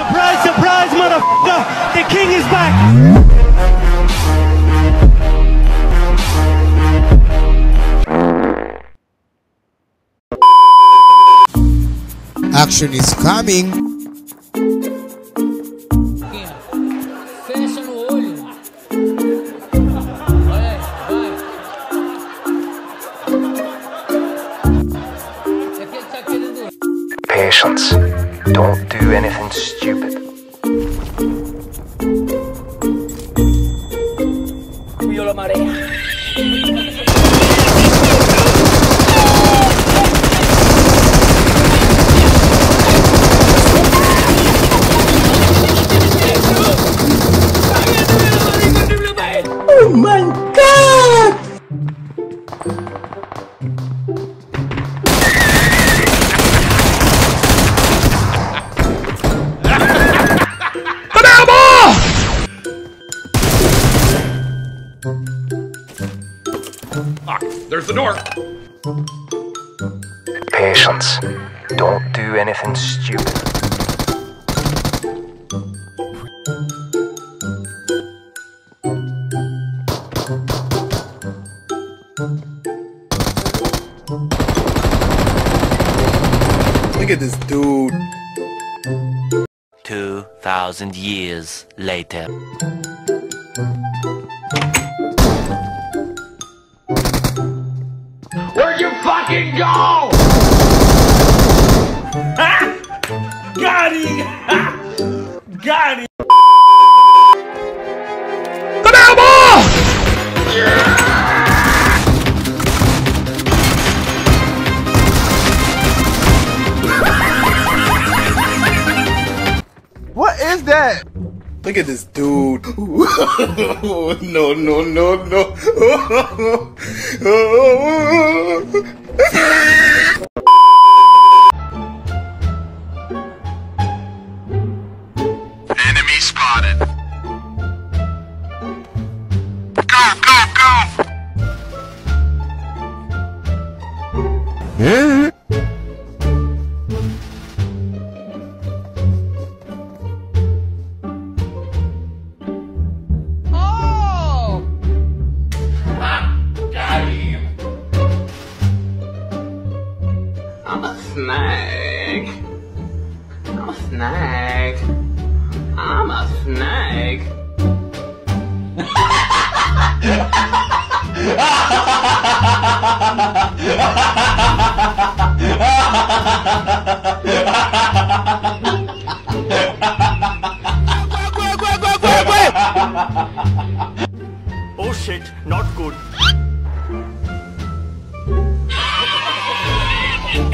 Surprise, surprise, motherfucker! The king is back! Action is coming. Fecha no olho. Vai, vai. É que ele tá querendo. Patience. Don't do anything stupid. There's the door. Patience. Don't do anything stupid. Look at this dude. 2,000 years later. Fucking go? Got him! Got him! What is that? Look at this dude. no, no, no, no. Enemy spotted. Go, go, go! Oh! I'm a snake. I'm a snake. I'm a snake. Oh shit, not